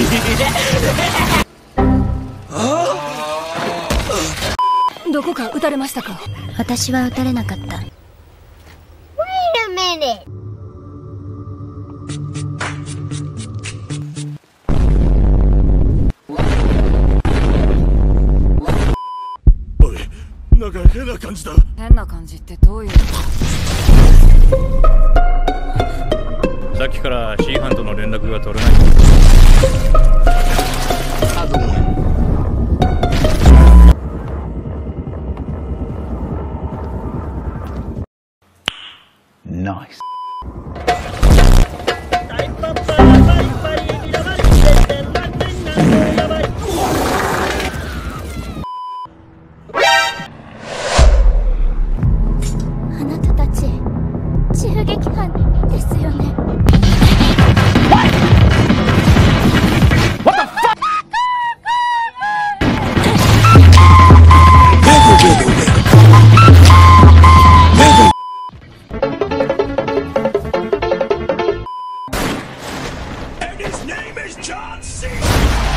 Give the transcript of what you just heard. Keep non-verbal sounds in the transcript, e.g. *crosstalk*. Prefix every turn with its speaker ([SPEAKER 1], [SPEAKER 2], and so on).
[SPEAKER 1] *laughs* どこか撃たれましたか？
[SPEAKER 2] 私は撃たれなかった。
[SPEAKER 3] Wait a minute.
[SPEAKER 4] なんか変な感じだ。
[SPEAKER 1] 変な感じってどういう？
[SPEAKER 5] さっきから C 班との連絡が取れない
[SPEAKER 6] Nice. *laughs*
[SPEAKER 3] あなたたち銃撃犯ですよね？is John C.